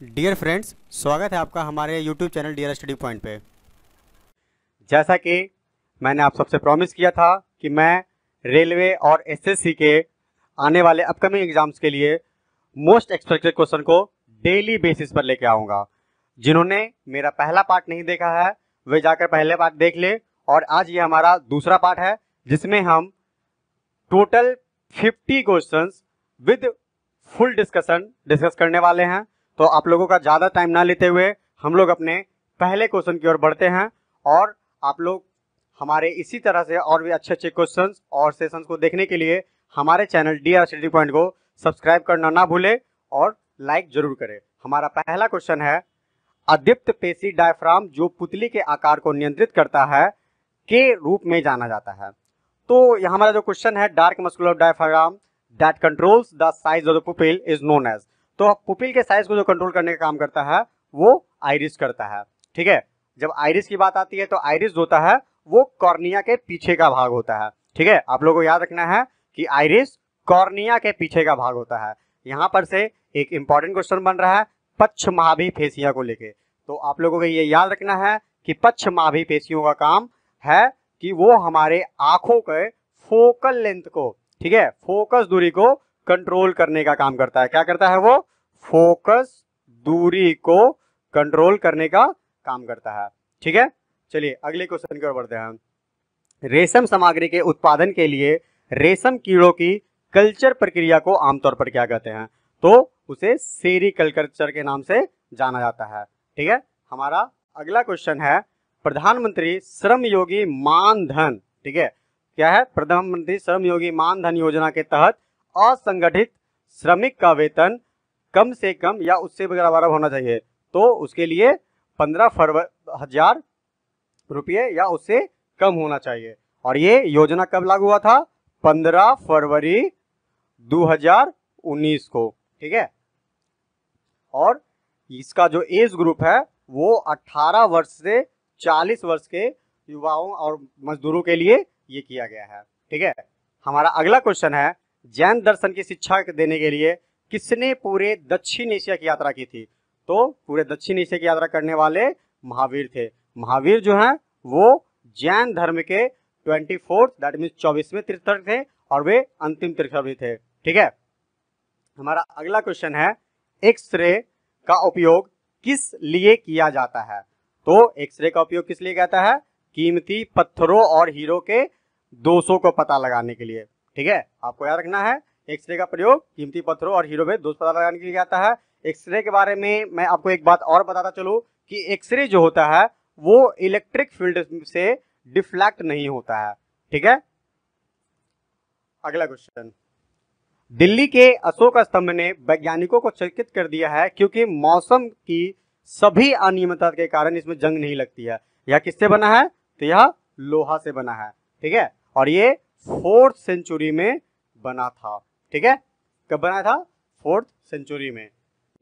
Dear friends स्वागत है आपका हमारे YouTube channel dear study point पे। जैसा कि मैंने आप सबसे प्रॉमिस किया था कि मैं रेलवे और एसएससी के आने वाले अपकमिंग एग्ज़ाम्स के लिए मोस्ट एक्सपेक्टेड क्वेश्चन को डेली बेसिस पर लेके आऊँगा। जिन्होंने मेरा पहला पार्ट नहीं देखा है, वे जाकर पहले पार्ट देख ले और आज ये हमारा दूसरा पार्ट है, जिसमें हम total 50 questions with full discussion discuss करने वाले हैं। तो आप लोगों का ज़्यादा टाइम ना लेते हुए हम लोग अपने पहले क्वेश्चन की ओर बढ़ते हैं और आप लोग हमारे इसी तरह से और भी अच्छे अच्छे क्वेश्चंस और सेशंस को देखने के लिए हमारे channel D R study point को सब्सक्राइब करना ना भूले और लाइक ज़रूर करें। हमारा पहला क्वेश्चन है, अदीप्त पेशी डायफ्राम जो पुतली के आकार को नियंत्रित करता है, के रूप में जाना जाता है? तो यहाँ हमारा जो क्वेश्चन है dark muscular diaphragm that controls the size of the pupil is known as तो पुपिल के साइज़ को जो कंट्रोल करने का काम करता है, वो आइरिस करता है। ठीक है? जब आइरिस की बात आती है तो आइरिस होता है, वो कॉर्निया के पीछे का भाग होता है। ठीक है? आप लोगों को याद रखना है कि आइरिस कॉर्निया के पीछे का भाग होता है। यहाँ पर से एक इंपॉर्टेंट क्वेश्चन बन रहा है, पक्ष महाभी फेसिया को लेके। तो आप लोगों को ये याद रखना है कि पक्ष महाभी पेशियों का काम है कि वो हमारे आँखों के फोकल लेंथ को, ठीक है? फोकस दूरी को कंट्रोल करने का काम करता है। क्या करता है वो? फोकस दूरी को कंट्रोल करने का काम करता है। ठीक है? चलिए, अगले क्वेश्चन की ओर बढ़ते हैं। रेशम सामग्री के उत्पादन के लिए रेशम कीड़ों की कल्चर प्रक्रिया को आमतौर पर क्या कहते हैं? तो उसे सेरी कल्चर के नाम से जाना जाता है। ठीक है? हमारा अगला क्वेश्चन है, प्रधानमंत्री श्रम योगी मानधन ठीक है? क्या है? प्रधानमंत्री श्रम योगी मानधन योजना के तहत असंगठित श्रमिक का वेतन कम से कम या उससे बराबर होना चाहिए। तो उसके लिए पंद्रह फरवरी हज़ार रुपये या उससे कम होना चाहिए। और ये योजना कब लागू हुआ था? पंद्रह फरवरी 2019 को, ठीक है? और इसका जो एज ग्रुप है, वो 18 वर्ष से 40 वर्ष के युवाओं और मजदूरों के लिए ये किया गया है, ठीक है? हमारा अगला क्वेश्चन है जैन दर्शन की शिक्षा देने के लिए। किसने पूरे दक्षिण एशिया की यात्रा की थी? तो पूरे दक्षिण एशिया की यात्रा करने वाले महावीर थे। महावीर जो हैं, वो जैन धर्म के ट्वेंटी फोर्थ दैट मीन चौबीसवें तीर्थर थे और वे अंतिम तीर्थर भी थे। ठीक है? हमारा अगला क्वेश्चन है एक्सरे का उपयोग किस लिए किया जाता है? तो एक्सरे का उपयोग किस लिए कहता है? कीमती पत्थरों और हीरो के दोषों को पता लगाने के लिए। ठीक है? आपको याद रखना है एक्सरे का प्रयोग, कीमती पत्थरों और हीरो में दोष पता लगाने के लिए आता है। एक्सरे के बारे में मैं आपको एक बात और बताता चलूँ कि एक्सरे जो होता है, वो इलेक्ट्रिक फ़ील्ड से डिफ्लैक्ट नहीं होता है। ठीक है? अगला क्वेश्चन दिल्ली के अशोक स्तंभ ने वैज्ञानिकों को चकित कर दिया है क्योंकि मौसम की सभी अनियमितता के कारण इसमें जंग नहीं लगती है। यह किससे बना है? तो यह लोहा से बना है। ठीक है? और ये फोर्थ सेंचुरी में बना था। ठीक है? कब बना था? फोर्थ सेंचुरी में।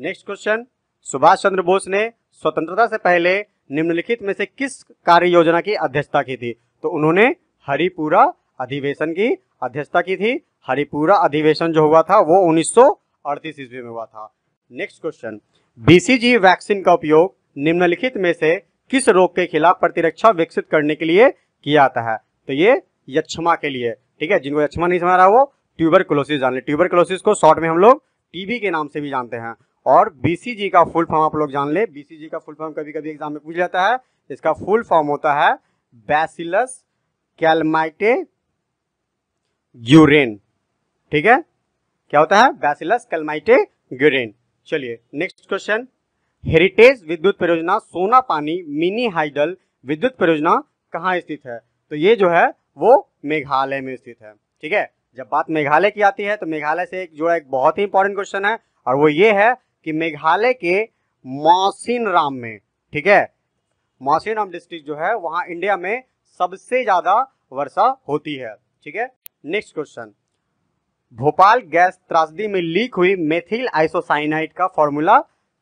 नेक्स्ट क्वेश्चन, सुभाष चंद्र बोस ने स्वतंत्रता से पहले निम्नलिखित में से किस कार्य योजना की अध्यक्षता की थी? तो उन्होंने हरिपुरा अधिवेशन की अध्यक्षता की थी। हरिपुरा अधिवेशन जो हुआ था, वो उन्नीस ईस्वी में हुआ था। नेक्स्ट क्वेश्चन, बीसीजी वैक्सीन का उपयोग निम्नलिखित में से किस रोग के खिलाफ प्रतिरक्षा विकसित करने के लिए किया जाता है? तो ये यक्षमा के लिए, ठीक है? जिनको यक्षमा नहीं समझ रहा वो ट्यूबरकुलोसिस जान ले। ट्यूबरकुलोसिस को शॉर्ट में हम लोग टीबी के नाम से भी जानते हैं। और बीसीजी का फुल फॉर्म आप लोग जान ले। बीसीजी का फुल फॉर्म कभी कभी एग्ज़ाम में पूछ जाता है। इसका फुल फॉर्म होता है बैसिलस कैलमाइटे ग्यूरेन ठीक है? क्या होता है? बैसिलस कैलमाइटे ग्यूरेन चलिए नेक्स्ट क्वेश्चन हेरिटेज विद्युत परियोजना सोना पानी मिनी हाइडल विद्युत परियोजना कहाँ स्थित है? तो ये जो है वो मेघालय में स्थित है। ठीक है? जब बात मेघालय की आती है तो मेघालय से एक जुड़ा एक बहुत ही इंपॉर्टेंट क्वेश्चन है, और वो ये है कि मेघालय के मौसिन राम में, ठीक है? मौसिन राम डिस्ट्रिक्ट जो है, वहाँ इंडिया में सबसे ज़्यादा वर्षा होती है, ठीक है? नेक्स्ट क्वेश्चन भोपाल गैस त्रासदी में लीक हुई मेथिल आइसोसाइनाइड का फॉर्मूला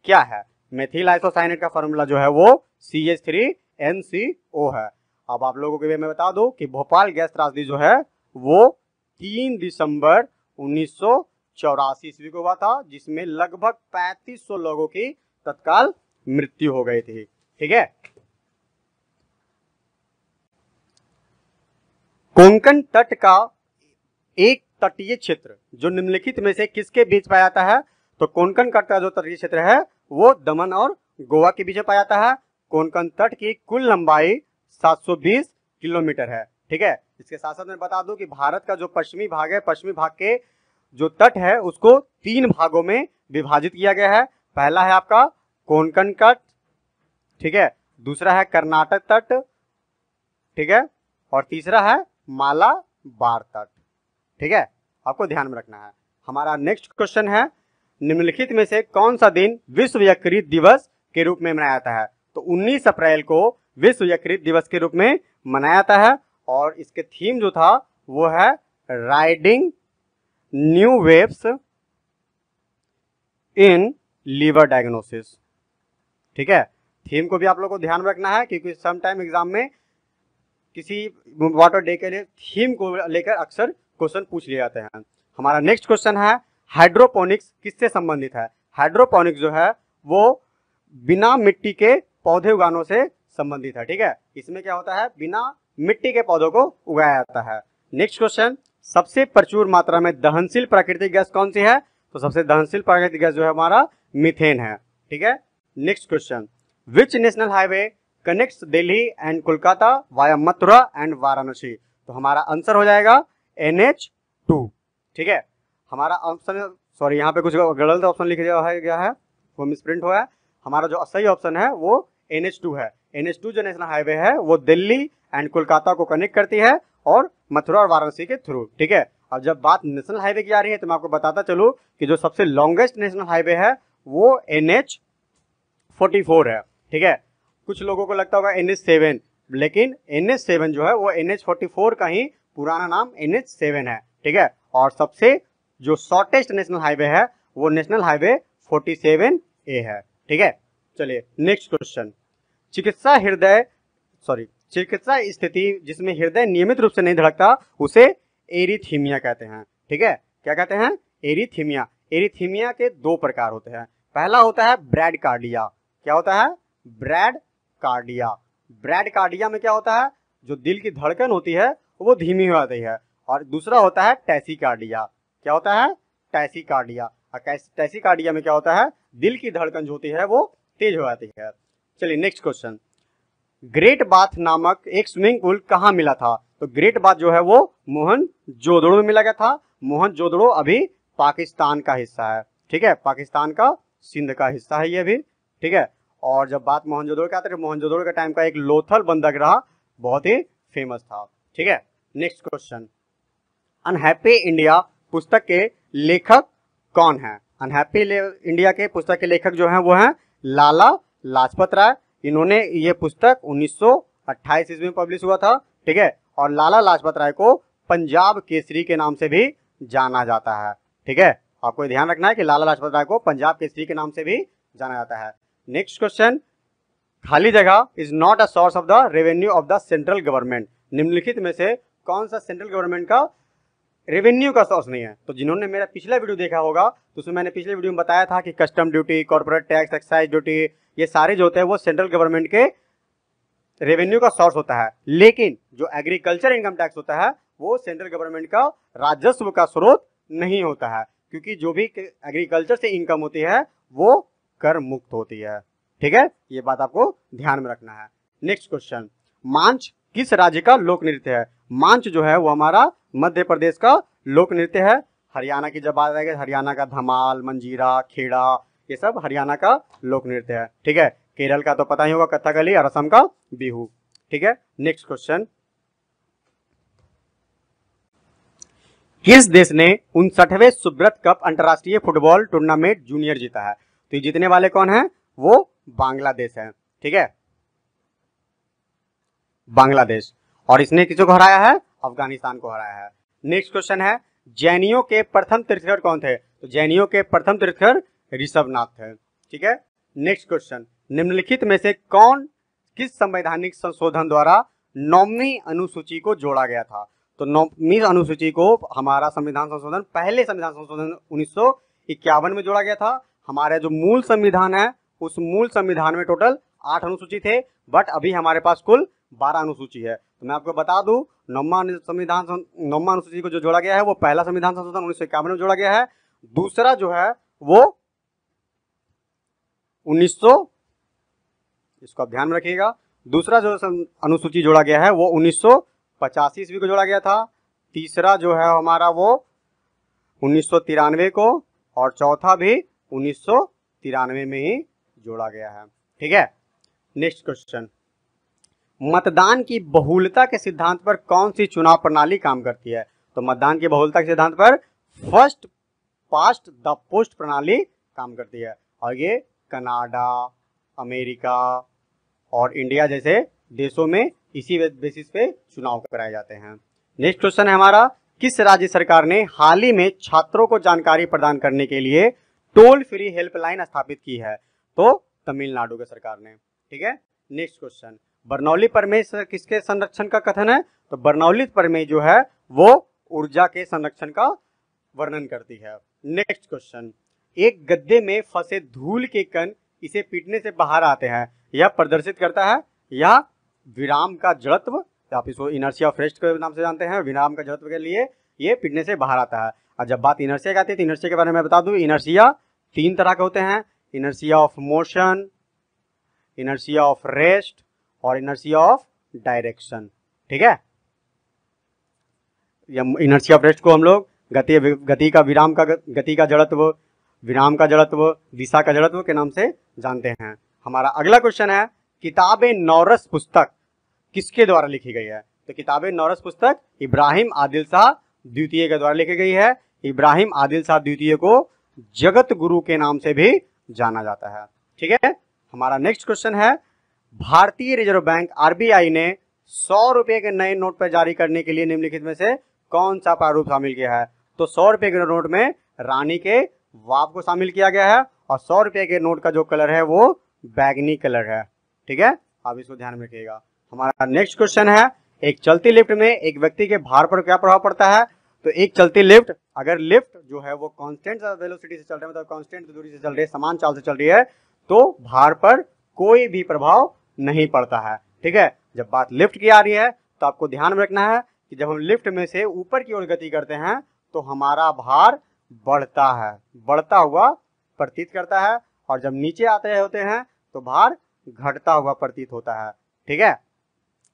क्या है? मेथिल आइसोसाइनाइड का फॉर्मूला जो है, वो C H three N C O है। अब आप लोगों को भी मैं बता दूँ कि भोपाल गैस त्रासदी जो है, वो तीन दिसंबर उन्नीस चौरासी ईस्वी को हुआ था, जिसमें लगभग 3500 लोगों की तत्काल मृत्यु हो गई थी। ठीक है? कोंकण तट का एक तटीय क्षेत्र, जो निम्नलिखित में से किसके बीच पाया जाता है? तो कोंकण तट का जो तटीय क्षेत्र है, वो दमन और गोवा के बीच में पाया जाता है। कोंकण तट की कुल लंबाई 720 किलोमीटर है। ठीक है? इसके साथ साथ मैं बता दूँ कि भारत का जो पश्चिमी भाग है, पश्चिमी भाग के जो तट है, उसको तीन भागों में विभाजित किया गया है। पहला है आपका कोंकण तट, ठीक है? दूसरा है कर्नाटक तट, ठीक है? और तीसरा है मालाबार तट, ठीक है? आपको ध्यान में रखना है। हमारा नेक्स्ट क्वेश्चन है, निम्नलिखित में से कौन सा दिन विश्व यकृत दिवस के रूप में मनाया जाता है? तो 19 अप्रैल को विश्व यकृत दिवस के रूप में मनाया जाता है। और इसके थीम जो था, वो है riding new waves in liver diagnosis ठीक है? थीम को भी आप लोग को ध्यान रखना है, क्योंकि सम टाइम एग्ज़ाम में किसी वाटर डे के लिए थीम को लेकर अक्सर क्वेश्चन पूछ लिए जाते हैं। हमारा नेक्स्ट क्वेश्चन है हाइड्रोपोनिक्स किससे संबंधित है? हाइड्रोपोनिक्स जो है, वो बिना मिट्टी के पौधे उगाने से संबंधित है। ठीक है? इसमें क्या होता है? बिना मिट्टी के पौधों को उगाया जाता है। नेक्स्ट क्वेश्चन सबसे प्रचुर मात्रा में दहनशील प्राकृतिक गैस कौन सी है? तो सबसे दहनशील प्राकृतिक गैस जो है हमारा, मिथेन है। ठीक है? Next question which national highway connects Delhi and Kolkata via Mathura and Varanasi तो हमारा आंसर हो जाएगा एन एच टू ठीक है? हमारा ऑप्शन सॉरी यहाँ पे कुछ गलत ऑप्शन लिख गया है वो मिसप्रिंट हुआ है। हमारा जो सही ऑप्शन है, वो एन एच टू है। एन एच टू जो नेशनल हाईवे है, वो दिल्ली एंड कोलकाता को कनेक्ट करती है और मथुरा और वाराणसी के थ्रू ठीक है? अब जब बात नेशनल हाईवे की आ रही है तो मैं आपको बताता चलूँ कि जो सबसे लॉन्गेस्ट नेशनल हाईवे है, वो एन एच फोर्टी फोर है, ठीक है? कुछ लोगों को लगता होगा एन एच सेवन लेकिन एन एच सेवन जो है, वो एन एच फोर्टी फोर का ही पुराना नाम एन एच सेवन है, ठीक है? और सबसे जो शॉर्टेस्ट नेशनल हाईवे है, वो national highway forty seven A है, ठीक है? चलिए नेक्स्ट क्वेश्चन चिकित्सा हृदय सॉरी चिकित्सा स्थिति जिसमें हृदय नियमित रूप से नहीं धड़कता, उसे एरिथीमिया कहते हैं। ठीक है? क्या कहते हैं? एरिथीमिया। एरिथीमिया के दो प्रकार होते हैं। पहला होता है ब्रैड कार्डिया क्या होता है? ब्रैड कार्डिया ब्रैड कार्डिया में क्या होता है? जो दिल की धड़कन होती है, वो धीमी हो जाती है। और दूसरा होता है टैसी कार्डिया क्या होता है? टैसी कार्डिया टैसी कार्डिया में क्या होता है? दिल की धड़कन जो होती है, वो तेज हो जाती है। चलिए, नेक्स्ट क्वेश्चन। ग्रेट बाथ नामक एक स्विमिंग पूल कहाँ मिला था? तो ग्रेट बाथ जो है वो मोहन जोदड़ो में मिला गया था। मोहन जोदड़ो अभी पाकिस्तान का हिस्सा है। ठीक है? पाकिस्तान का सिंध का हिस्सा है ये भी ठीक है? और जब बात मोहन जोदड़ो का आते तो मोहन जोदड़ो का टाइम का एक लोथल बंदक रहा, बहुत ही फ़ेमस था। ठीक है? नेक्स्ट क्वेश्चन अनहैप्पी इंडिया पुस्तक के लेखक कौन है? अनहैप्पी इंडिया के पुस्तक के लेखक जो है, वो है लाला लाजपत राय इन्होंने ये पुस्तक 1928 ईस्वी में पब्लिश हुआ था, ठीक है? और लाला लाजपत राय को पंजाब केसरी के नाम से भी जाना जाता है, ठीक है? आपको ध्यान रखना है कि लाला लाजपत राय को पंजाब केसरी के नाम से भी जाना जाता है। नेक्स्ट क्वेश्चन खाली जगह is not a source of the revenue of the central government निम्नलिखित में से कौन सा सेंट्रल गवर्नमेंट का रेवेन्यू का सोर्स नहीं है। तो जिन्होंने मेरा पिछला वीडियो देखा होगा तो उसमें मैंने पिछले वीडियो में बताया था कि custom duty corporate tax excise duty ये सारे जो होते हैं वो सेंट्रल गवर्नमेंट के रेवेन्यू का सोर्स होता है। लेकिन जो एग्रीकल्चर इनकम टैक्स होता है, वो सेंट्रल गवर्नमेंट का राजस्व का स्रोत नहीं होता है। क्योंकि जो भी एग्रीकल्चर से इनकम होती है, वो कर मुक्त होती है। ठीक है? ये बात आपको ध्यान में रखना है। नेक्स्ट क्वेश्चन मांच किस राज्य का लोक नृत्य है? मांच जो है वो हमारा मध्य प्रदेश का लोक नृत्य है। हरियाणा की जब बात आएगी, हरियाणा का धमाल, मंजीरा, खेड़ा, ये सब हरियाणा का लोक नृत्य है। ठीक है? केरल का तो पता ही होगा, कथकली, और असम का बिहू। ठीक है? नेक्स्ट क्वेश्चन किस देश ने उनसठवे सुब्रत कप अंतर्राष्ट्रीय फुटबॉल टूर्नामेंट जूनियर जीता है? तो जीतने वाले कौन है? वो बांग्लादेश है। ठीक है? बांग्लादेश। और इसने किसको हराया है? अफ़गानिस्तान को हराया है। नेक्स्ट क्वेश्चन है, जैनियों के प्रथम तीर्थकर कौन थे? तो जैनियों के प्रथम तीर्थकर ऋषभनाथ थे। ठीक है? नेक्स्ट क्वेश्चन निम्नलिखित में से कौन किस संवैधानिक संशोधन द्वारा नौवीं अनुसूची को जोड़ा गया था? तो नौवीं अनुसूची को हमारा संविधान संशोधन, पहले संविधान संशोधन उन्नीस सौ इक्यावन में जोड़ा गया था। हमारा जो मूल संविधान है, उस मूल संविधान में टोटल आठ अनुसूची थे, बट अभी हमारे पास कुल बारह अनुसूची है। तो मैं आपको बता दूँ, नौवा संविधान नौवा अनुसूची को जो जोड़ा गया है, वो पहला संविधान संशोधन उन्नीस सौ इक्यावन में जोड़ा गया है। दूसरा जो है, वो उन्नीस सौ इसको आप ध्यान में रखिएगा। दूसरा जो अनुसूची जोड़ा गया है, वो उन्नीस सौ पचासी ईस्वी को जोड़ा गया था। तीसरा जो है हमारा, वो उन्नीस सौ तिरानवे को, और चौथा भी उन्नीस सौ तिरानवे में ही जोड़ा गया है। ठीक है? नेक्स्ट क्वेश्चन मतदान की बहुलता के सिद्धांत पर कौन सी चुनाव प्रणाली काम करती है? तो मतदान की बहुलता के सिद्धांत पर फ़र्स्ट पास्ट द पोस्ट प्रणाली काम करती है। और ये कनाडा, अमेरिका और इंडिया जैसे देशों में इसी बेसिस पे चुनाव कराए जाते हैं। नेक्स्ट क्वेश्चन है हमारा, किस राज्य सरकार ने हाल ही में छात्रों को जानकारी प्रदान करने के लिए टोल फ्री हेल्पलाइन स्थापित की है? तो तमिलनाडु के सरकार ने। ठीक है? Next question. बर्नौली परमेय किसके संरक्षण का कथन है? तो बर्नौली परमेय जो है, वो ऊर्जा के संरक्षण का वर्णन करती है। नेक्स्ट क्वेश्चन एक गद्दे में फंसे धूल के कण इसे पीटने से बाहर आते हैं। यह प्रदर्शित करता है, या विराम का जड़त्व, आप इसको इनर्सिया ऑफ़ रेस्ट के नाम से जानते हैं, विराम का जड़त्व के लिए ये पीटने से बाहर आता है। और जब बात इनर्सिया की आती है तो इनर्सिया के बारे में बता दूँ इनर्सिया तीन तरह के होते हैं। Inertia of motion inertia of rest और इनर्सिया ऑफ़ डायरेक्शन, ठीक है? इनर्सिया ऑफ़ रेस्ट को हम लोग गति गति का विराम का, गति का जड़त्व, विराम का जड़त्व, दिशा का जड़त्व के नाम से जानते हैं। हमारा अगला क्वेश्चन है, किताब नौरस पुस्तक किसके द्वारा लिखी गई है? तो किताब नौरस पुस्तक इब्राहिम आदिल शाह द्वितीय के द्वारा लिखी गई है। इब्राहिम आदिल शाह द्वितीय को जगत गुरु के नाम से भी जाना जाता है। ठीक है? हमारा नेक्स्ट क्वेश्चन है भारतीय रिज़र्व बैंक आरबीआई ने सौ रुपए के नए नोट पर जारी करने के लिए निम्नलिखित में से कौन सा प्रारूप शामिल किया है? तो सौ रुपए के नोट में रानी के वाप को शामिल किया गया है और सौ रुपए के नोट का जो कलर है वो बैगनी कलर है। ठीक है? आप इसको ध्यान में रखिएगा। हमारा नेक्स्ट क्वेश्चन है, एक चलती लिफ्ट में एक व्यक्ति के भार पर क्या प्रभाव पड़ता है? तो एक चलती लिफ्ट, अगर लिफ्ट जो है वो कांस्टेंट वेलोसिटी से चल रही है मतलब कांस्टेंट दूरी से चल रही है, समान चाल से चल रही है तो भार पर कोई भी प्रभाव नहीं पड़ता है। ठीक है? जब बात लिफ्ट की आ रही है तो आपको ध्यान में रखना है कि जब हम लिफ्ट में से ऊपर की ओर गति करते हैं तो हमारा भार बढ़ता है। बढ़ता हुआ प्रतीत करता है और जब नीचे आते होते हैं तो भार घटता हुआ प्रतीत होता है। ठीक है?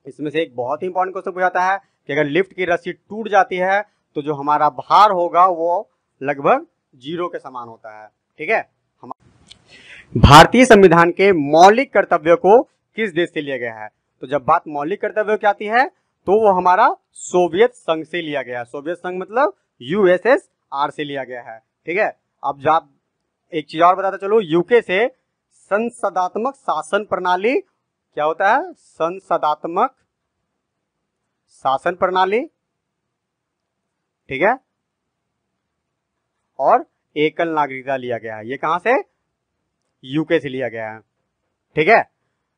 इसमें से एक बहुत ही इंपॉर्टेंट क्वेश्चन पूछाता है कि अगर लिफ्ट की रस्सी टूट जाती है तो जो हमारा भार होगा, वो लगभग ज़ीरो के समान होता है। ठीक है? भारतीय संविधान के मौलिक कर्तव्यों को किस देश से लिया गया है? तो जब बात मौलिक कर्तव्यों की आती है तो वो हमारा सोवियत संघ से लिया गया है। सोवियत संघ मतलब यूएसएसआर से लिया गया है। ठीक है? अब जब एक चीज़ और बताता चलो। यूके से संसदात्मक शासन प्रणाली क्या होता है? संसदात्मक शासन प्रणाली। ठीक है? और एकल नागरिकता लिया गया है। ये कहाँ से? यूके से लिया गया है। ठीक है?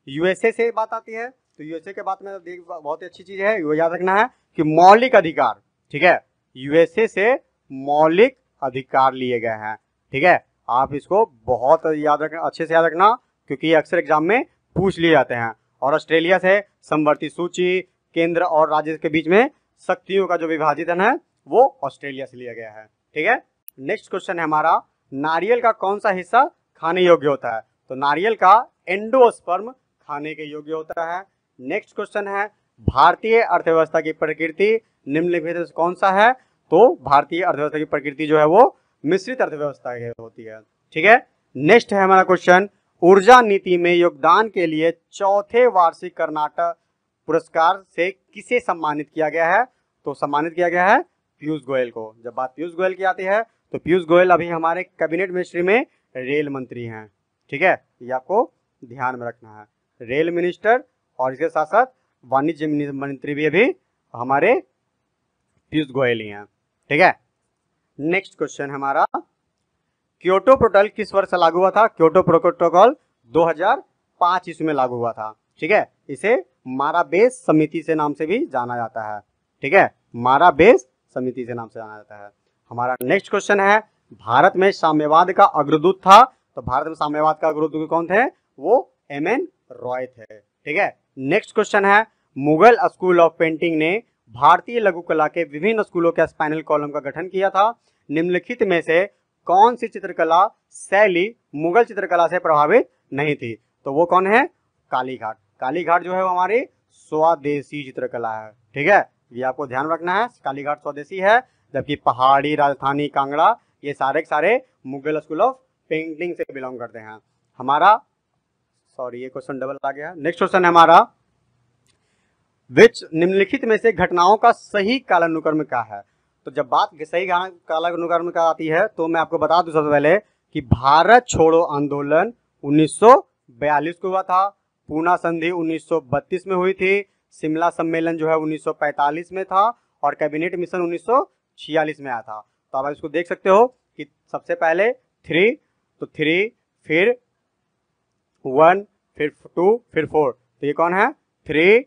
यूएसए से बात आती है तो यूएसए के बात में देख, बहुत ही अच्छी चीज़ है, वो याद रखना है कि मौलिक अधिकार, ठीक है? यूएसए से मौलिक अधिकार लिए गए हैं, ठीक है? आप इसको बहुत याद रखना अच्छे से याद रखना, क्योंकि ये अक्सर एग्ज़ाम में पूछ लिए जाते हैं। और ऑस्ट्रेलिया से समवर्ती सूची, केंद्र और राज्य के बीच में शक्तियों का जो विभाजितन है, वो ऑस्ट्रेलिया से लिया गया है, ठीक है? नेक्स्ट क्वेश्चन है हमारा, नारियल का कौन सा हिस्सा खाने योग्य होता है? तो नारियल का एंडोस्पर्म खाने के योग्य होता है। नेक्स्ट क्वेश्चन है, भारतीय अर्थव्यवस्था की प्रकृति निम्नलिखित कौन सा है? तो भारतीय अर्थव्यवस्था की प्रकृति जो है वो मिश्रित अर्थव्यवस्था होती है। ठीक है? नेक्स्ट है हमारा क्वेश्चन ऊर्जा नीति में योगदान के लिए चौथे वार्षिक कर्नाटक पुरस्कार से किसे सम्मानित किया गया है? तो सम्मानित किया गया है पीयूष गोयल को। जब बात पीयूष गोयल की आती है तो पीयूष गोयल अभी हमारे कैबिनेट मिनिस्ट्री में रेल मंत्री हैं। ठीक है? ये आपको ध्यान में रखना है। रेल मिनिस्टर और इसके साथ साथ वाणिज्य मंत्री भी अभी हमारे पीयूष गोयल ही हैं। ठीक है? नेक्स्ट क्वेश्चन हमारा क्योटो प्रोटोकॉल किस वर्ष लागू हुआ था? क्योटो प्रोटोकॉल 2005 ईस्वी में लागू हुआ था। ठीक है? इसे मारा बेस समिति से नाम से भी जाना जाता है। ठीक है? मारा बेस समिति से नाम से जाना जाता है। हमारा नेक्स्ट क्वेश्चन है, भारत में साम्यवाद का अग्रदूत था। तो भारत में साम्यवाद का अग्रदूत कौन थे? वो एम एन रॉय थे ठीक है? नेक्स्ट क्वेश्चन है, मुगल स्कूल ऑफ़ पेंटिंग ने भारतीय लघु कला के विभिन्न स्कूलों के स्पाइनल कॉलम का गठन किया था। निम्नलिखित में से कौन सी चित्रकला शैली मुगल चित्रकला से प्रभावित नहीं थी? तो वो कौन है? कालीघाट। कालीघाट जो है वो हमारी स्वदेशी चित्रकला है। ठीक है? ये आपको ध्यान रखना है, कालीघाट स्वदेशी है, जबकि पहाड़ी, राजधानी, कांगड़ा, ये सारे के सारे मुगल स्कूल ऑफ़ पेंटिंग से बिलोंग करते हैं। हमारा सॉरी ये क्वेश्चन डबल आ गया। नेक्स्ट क्वेश्चन है हमारा। विच निम्नलिखित में से घटनाओं का सही कालानुक्रम क्या है? तो जब बात सही कालानुक्रम का आती है तो मैं आपको बता दूँ सबसे पहले कि भारत छोड़ो आंदोलन 1942 को हुआ था, पूना संधि 1932 में हुई थी, शिमला सम्मेलन जो है 1945 में था, और कैबिनेट मिशन 1946 में आया था। तो आप इसको देख सकते हो कि सबसे पहले थ्री तो थ्री फिर वन, फिर टू, फिर फोर। तो ये कौन है? Three,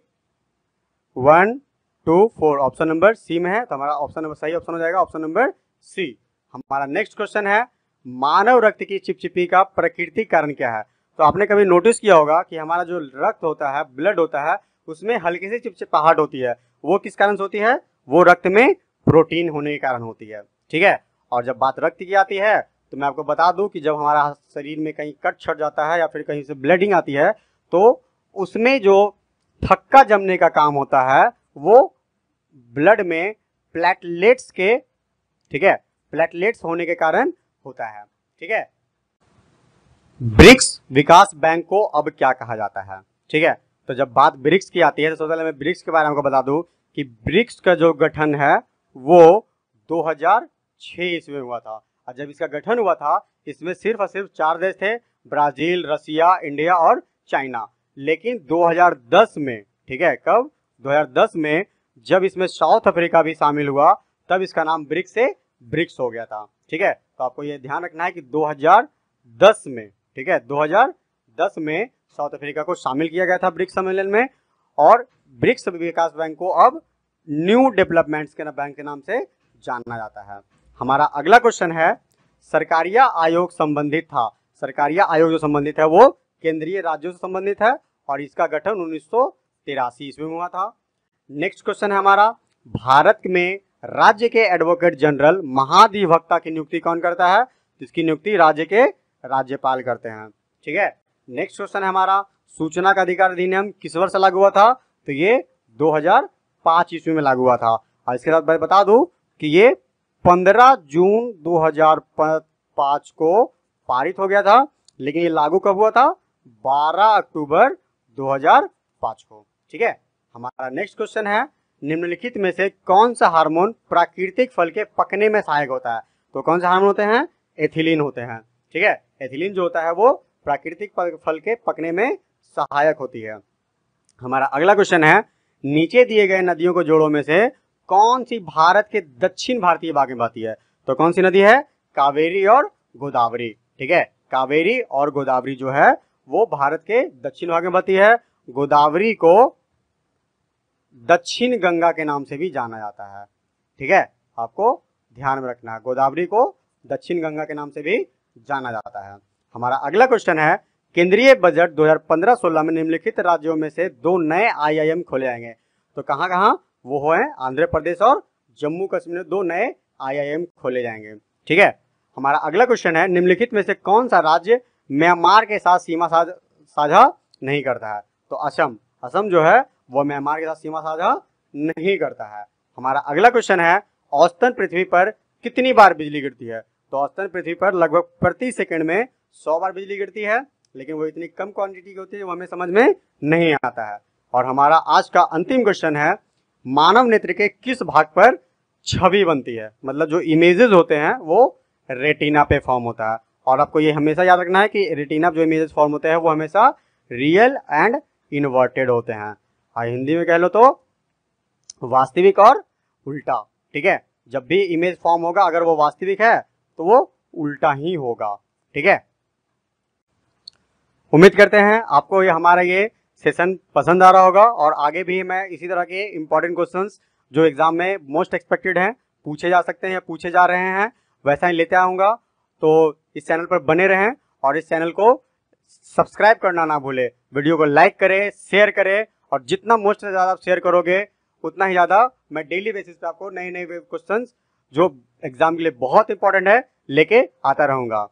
one, two, four. Option number C में है तो हमारा ऑप्शन नंबर सही ऑप्शन हो जाएगा, ऑप्शन नंबर सी। हमारा नेक्स्ट क्वेश्चन है, मानव रक्त की चिपचिपी का प्राकृतिक कारण क्या है? तो आपने कभी नोटिस किया होगा कि हमारा जो रक्त होता है, ब्लड होता है, उसमें हल्की सी चिपचिपाहट होती है। वो किस कारण से होती है? वो रक्त में प्रोटीन होने के कारण होती है। ठीक है? और जब बात रक्त की आती है तो मैं आपको बता दूँ कि जब हमारा शरीर में कहीं कट छट जाता है या फिर कहीं से ब्लडिंग आती है तो उसमें जो थक्का जमने का काम होता है, वो ब्लड में प्लेटलेट्स के, ठीक है, प्लेटलेट्स होने के कारण होता है, ठीक है। ब्रिक्स विकास बैंक को अब क्या कहा जाता है, ठीक है? तो जब बात ब्रिक्स की आती है तो सबसे पहले मैं ब्रिक्स के बारे में आपको बता दूँ कि ब्रिक्स का जो गठन है, वो 2006 ईस्वी में हुआ था। और जब इसका गठन हुआ था, इसमें सिर्फ़ और सिर्फ़ चार देश थे, ब्राज़ील, रसिया, इंडिया और चाइना। लेकिन 2010 में, ठीक है, कब? 2010 में जब इसमें साउथ अफ्रीका भी शामिल हुआ, तब इसका नाम ब्रिक्स से ब्रिक्स हो गया था, ठीक है? तो आपको ये ध्यान रखना है कि 2010 में, ठीक है 2010 में साउथ अफ्रीका को शामिल किया गया था ब्रिक्स सम्मेलन में और ब्रिक्स विकास बैंक को अब न्यू डेवलपमेंट्स के बैंक के नाम से जाना जाता है। हमारा अगला क्वेश्चन है, सरकारिया आयोग संबंधित था। सरकारिया आयोग जो संबंधित है, वो केंद्रीय राज्यों से संबंधित है और इसका गठन उन्नीस ईस्वी में हुआ था। नेक्स्ट क्वेश्चन है हमारा, भारत में राज्य के एडवोकेट जनरल महाधिवक्ता की नियुक्ति कौन करता है? इसकी नियुक्ति राज्य के राज्यपाल करते हैं। ठीक है? नेक्स्ट क्वेश्चन है हमारा, सूचना का अधिकार अधिनियम किस वर्ष लागू हुआ था? तो ये 2005 ईस्वी में लागू हुआ था। और इसके साथ बता दूँ कि ये 15 जून 2005 को पारित हो गया था, लेकिन ये लागू कब हुआ था? 12 अक्टूबर 2005 को। ठीक है, हमारा नेक्स्ट क्वेश्चन है, निम्नलिखित में से कौन सा हार्मोन प्राकृतिक फल के पकने में सहायक होता है? तो कौन सा हार्मोन होते हैं? एथिलीन होते हैं। ठीक है, एथिलीन जो होता है वो प्राकृतिक फल के पकने में सहायक होती है। हमारा अगला क्वेश्चन है, नीचे दिए गए नदियों को जोड़ों में से कौन सी भारत के दक्षिण भारतीय भाग में बहती है? तो कौन सी नदी है? कावेरी और गोदावरी। ठीक है? कावेरी और गोदावरी जो है, वो भारत के दक्षिण भाग में बहती है। गोदावरी को दक्षिण गंगा के नाम से भी जाना जाता है। ठीक है? आपको ध्यान में रखना गोदावरी को दक्षिण गंगा के नाम से भी जाना जाता है। हमारा अगला क्वेश्चन है, केंद्रीय बजट 2015-16 में निम्नलिखित राज्यों में से दो नए आईआईएम खोले जाएँगे। तो कहाँ कहाँ वो है आंध्र प्रदेश और जम्मू कश्मीर में दो नए आईआईएम खोले जाएँगे। ठीक है? हमारा अगला क्वेश्चन है, निम्नलिखित में से कौन सा राज्य म्यांमार के साथ सीमा साझा नहीं करता है? तो असम। असम जो है, वो म्यांमार के साथ सीमा साझा नहीं करता है। हमारा अगला क्वेश्चन है, औसतन पृथ्वी पर कितनी बार बिजली गिरती है? तो औसतन पृथ्वी पर लगभग प्रति सेकंड में सौ बार बिजली गिरती है, लेकिन वो इतनी कम क्वांटिटी की होती है वो हमें समझ में नहीं आता है। और हमारा आज का अंतिम क्वेश्चन है मानव नेत्र के किस भाग पर छवि बनती है? मतलब जो इमेजेस होते हैं, वो रेटिना पे फॉर्म होता है। और आपको ये हमेशा याद रखना है कि रेटिना जो इमेजेस फॉर्म होते हैं, वो हमेशा रियल एंड इन्वर्टेड होते हैं। और हिंदी में कह लो तो वास्तविक और उल्टा, ठीक है? जब भी इमेज फॉर्म होगा, अगर वो वास्तविक है तो वो उल्टा ही होगा, ठीक है? उम्मीद करते हैं आपको ये हमारा ये सेशन पसंद आ रहा होगा और आगे भी मैं इसी तरह के इंपॉर्टेंट क्वेश्चंस जो एग्ज़ाम में मोस्ट एक्सपेक्टेड हैं, पूछे जा सकते हैं या पूछे जा रहे हैं, वैसा ही लेते आऊँगा। तो इस चैनल पर बने रहें और इस चैनल को सब्सक्राइब करना ना भूलें। वीडियो को लाइक करें शेयर करें और जितना मोस्ट से ज़्यादा आप शेयर करोगे, उतना ही ज़्यादा मैं डेली बेसिस पे आपको नए नए क्वेश्चंस जो एग्ज़ाम के लिए बहुत इंपॉर्टेंट है, लेके आता रहूँगा।